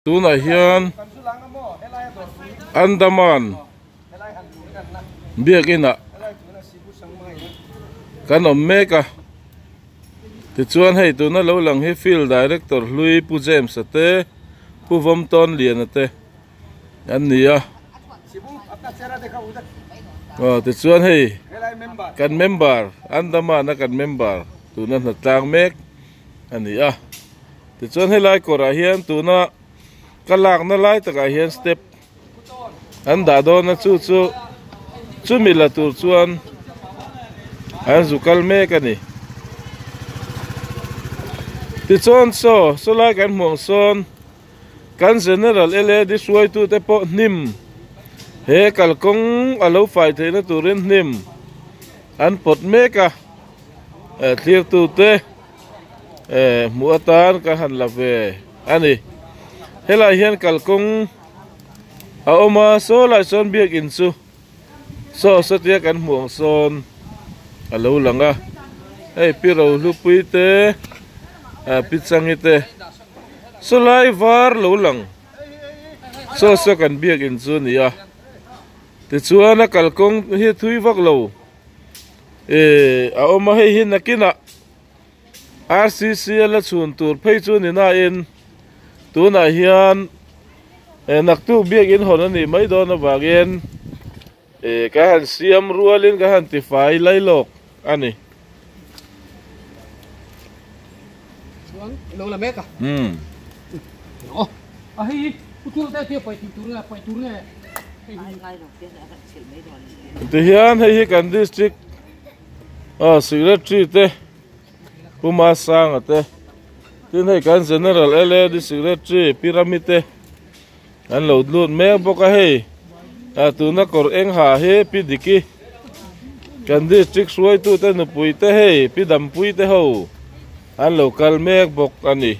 tuna hian Andaman. Biak ina. Kan om meka ti chuan hei tuna lo lang hi field director Louis Pu James ate Pu Vom Ton lian ate an ni a. Oh ti chuan hei. Kan member. Andaman na kan member. Tuna na tlang mek. An ni a. Ti chuan hei lai kora hian tuna kalak na lai taka hian step. An da do na chu chu. Chu mi la tur chuan. An zukal me ka ni ti chuan so so lai kan hmuang sawn. Kan general ele di suai tu te po nim he kalkong alo fai theina turin nim an pot me ka eh, thlir tu te. Eh, Cái ka han la ve. Ani helai hian kalkong a oma số lại son biak in chu so so tia kan hmuang sawn. A lo langa hei piro lupui te. A pichangi te. So lại var lâu lang. So so kan biak in chu ni thì chúa nó cả kalkong hi thui vak à ôm e, a oma hei hin nakina RCC là chuẩn tur phê chuẩn ni in tuna hian nak tu biak in hon ani mai do na wagin e ka han siam rualin ka han ti fai lai lok ani. Lâu là mét à? Hm ồ à hi tu tu tiêu phải tu nghe phải tu nghe ti hian hei hi kan district. A secretary te puma sang ate tin hei kan general ele di secretary pyramid te an lo lut me boka hei a tu na kor eng ha he pi diki kan district suai tu te nu pui te hei pi dam pui te ho an lo kal mek bok ani